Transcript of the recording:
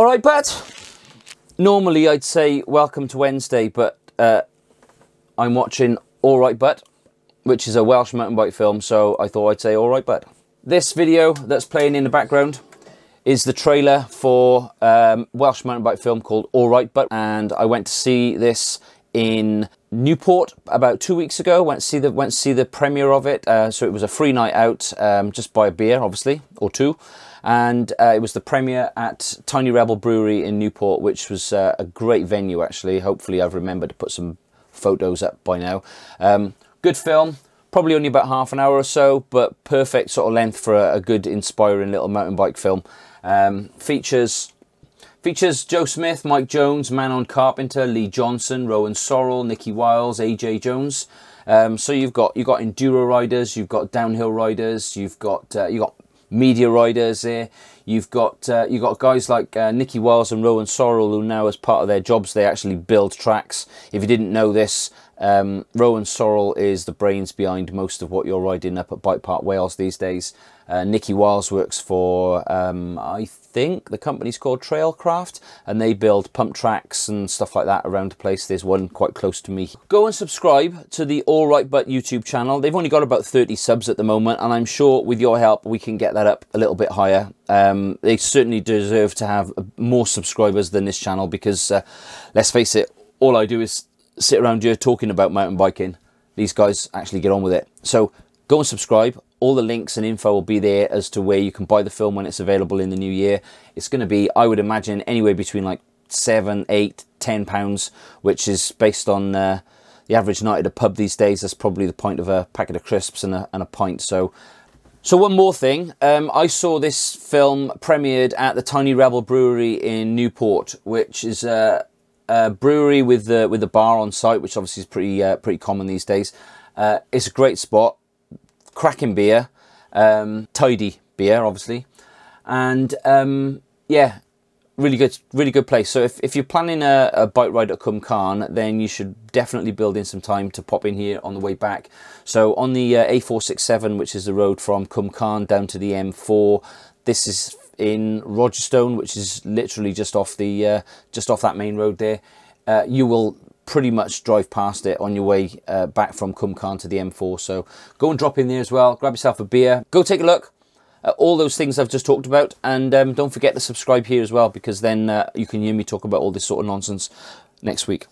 All right, but normally I'd say welcome to Wednesday, but uh, I'm watching Alright Butt, which is a Welsh mountain bike film, so I thought I'd say Alright Butt. This video that's playing in the background is the trailer for um, Welsh mountain bike film called Alright Butt, and I went to see this in Newport about two weeks ago. Went to see the went to see the premiere of it. Uh, so it was a free night out. Um, just buy a beer, obviously, or two. And uh, it was the premiere at Tiny Rebel Brewery in Newport, which was uh, a great venue. Actually, hopefully, I've remembered to put some photos up by now. Um, good film. Probably only about half an hour or so, but perfect sort of length for a, a good, inspiring little mountain bike film. Um, features Features Joe Smith, Mike Jones, Manon Carpenter, Leigh Johnson, Rowan Sorrell, Nikki Whiles, Ajay Jones. Um, so you've got you've got enduro riders, you've got downhill riders, you've got uh, you got media riders there. You've got uh, you've got guys like uh, Nikki Whiles and Rowan Sorrell who now, as part of their jobs, they actually build tracks. If you didn't know this, um, Rowan Sorrell is the brains behind most of what you're riding up at Bike Park Wales these days. Uh, Nikki Whiles works for, um, I think the company's called Trailcraft, and they build pump tracks and stuff like that around the place. There's one quite close to me. Go and subscribe to the Alright Butt YouTube channel. They've only got about 30 subs at the moment, and I'm sure with your help we can get that up a little bit higher. Um, they certainly deserve to have more subscribers than this channel because, uh, let's face it, all I do is sit around here talking about mountain biking. These guys actually get on with it. So go and subscribe. All the links and info will be there as to where you can buy the film when it's available in the new year. It's going to be, I would imagine, anywhere between like seven, eight, ten pounds, which is based on uh, the average night at a pub these days. That's probably the point of a packet of crisps and a, and a pint. So, so one more thing. Um, I saw this film premiered at the Tiny Rebel Brewery in Newport, which is a, a brewery with the with the bar on site, which obviously is pretty uh, pretty common these days. Uh, it's a great spot cracking beer, um, tidy beer, obviously, and um, yeah, really good, really good place. So if, if you're planning a, a bike ride at Cwm Carn, then you should definitely build in some time to pop in here on the way back. So on the uh, A467, which is the road from Cwm Carn down to the M4, this is in Rogerstone, which is literally just off the uh, just off that main road there. Uh, you will pretty much drive past it on your way uh, back from Cwm Carn to the M4. So go and drop in there as well. Grab yourself a beer. Go take a look at all those things I've just talked about. And um, don't forget to subscribe here as well because then uh, you can hear me talk about all this sort of nonsense next week.